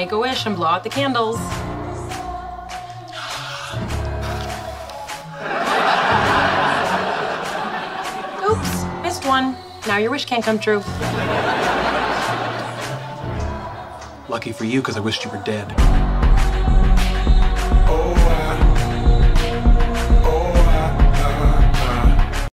Make a wish and blow out the candles. Oops, missed one. Now your wish can't come true. Lucky for you, because I wished you were dead.